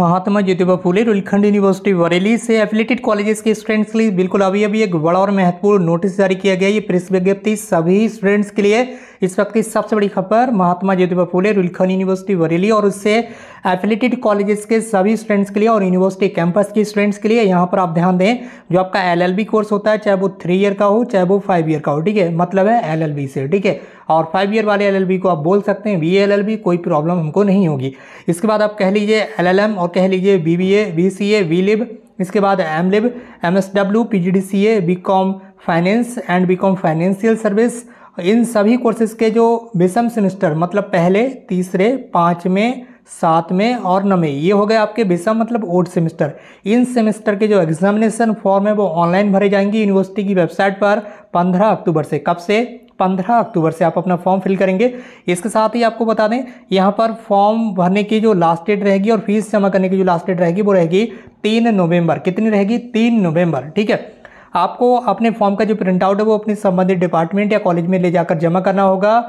महात्मा Jyotiba Phule, Rohilkhand university Bareilly से affiliated colleges के students के लिए बिल्कुल अभी अभी एक बड़ा और महत्वपूर्ण नोटिस जारी किया गया ये प्रेस विज्ञप्ति सभी स्टूडेंट्स के लिए। इस वक्त की सबसे बड़ी खबर, महात्मा ज्योतिबा फूले, रुलखंड यूनिवर्सिटी बरेली और उससे एफिलेटेड कॉलेजेस के सभी स्टूडेंट्स के लिए और यूनिवर्सिटी कैंपस के स्टूडेंट्स के लिए यहाँ पर आप ध्यान दें, जो आपका एलएलबी कोर्स होता है, चाहे वो थ्री ईयर का हो, चाहे वो फाइव ईयर का हो, ठीक है? मतलब है एलएलबी से, ठीक है? और फाइव ईयर वाले एलएलबी को आप बोल सकते हैं वी कोई प्रॉब्लम हमको नहीं होगी। इसके बाद आप कह लीजिए एलएलएम और कह लीजिए B B A B C A V lib इसके बाद M lib M S W P G D C A B com finance and B com financial service इन सभी कोर्सेज के जो विषम सेमेस्टर मतलब पहले, तीसरे, पाँचवें सातवें और नवें ये हो गए आपके विषम मतलब ओड सेमेस्टर इन सेमेस्टर के जो एग्जामिनेशन फॉर्म है, वो ऑनलाइन भरे जाएँगे यूनिवर्सिटी की वेबसाइट पर 15 अक्टूबर से। कब से? 15 अक्टूबर से आप अपना फॉर्म फिल करेंगे। इसके साथ ही आपको बता दें, यहाँ पर फॉर्म भरने की जो लास्ट डेट रहेगी और फ़ीस जमा करने की जो लास्ट डेट रहेगी, वो रहेगी तीन नवंबर। कितनी रहेगी? तीन नवंबर, ठीक है? आपको अपने फॉर्म का जो प्रिंट आउट है, वो अपने संबंधित डिपार्टमेंट या कॉलेज में ले जाकर जमा करना होगा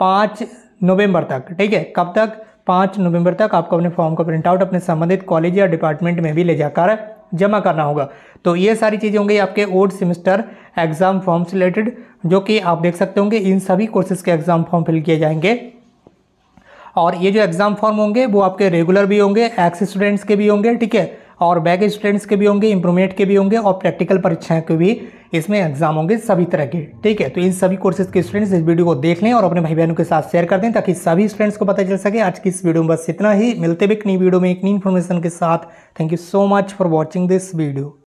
पाँच नवंबर तक, ठीक है? कब तक? पाँच नवंबर तक आपको अपने फॉर्म का प्रिंटआउट अपने संबंधित कॉलेज या डिपार्टमेंट में भी ले जाकर जमा करना होगा। तो ये सारी चीज़ें होंगी आपके ओल्ड सेमेस्टर एग्ज़ाम फॉर्म से रिलेटेड, जो कि आप देख सकते होंगे, इन सभी कोर्सेज के एग्ज़ाम फॉर्म फिल किए जाएँगे। और ये जो एग्ज़ाम फॉर्म होंगे, वो आपके रेगुलर भी होंगे एक्स स्टूडेंट्स के भी होंगे, ठीक है? और बैक स्टूडेंट्स के भी होंगे, इंप्रूवमेंट के भी होंगे और प्रैक्टिकल परीक्षाएँ के भी इसमें एग्ज़ाम होंगे सभी तरह के। ठीक है? तो इन सभी कोर्सेज के स्टूडेंट्स इस वीडियो को देख लें और अपने भाई बहनों के साथ शेयर कर दें ताकि सभी स्टूडेंट्स को पता चल सके। आज की इस वीडियो में बस इतना ही। मिलते भी एक नई वीडियो में एक नई इन्फॉर्मेशन के साथ। Thank you so much for watching this video